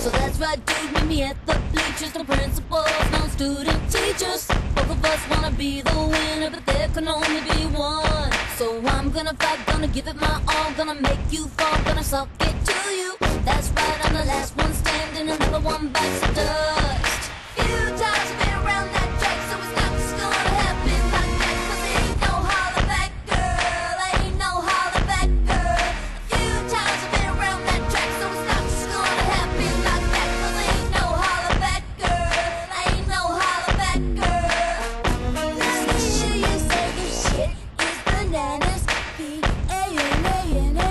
So that's right, dude, meet me at the bleachers. No principals, no student teachers. Both of us wanna be the winner, but there can only be one. So I'm gonna fight, gonna give it my all, gonna make you fall, gonna suck it to you. That's right, I'm the last one standing, another one bites DNA.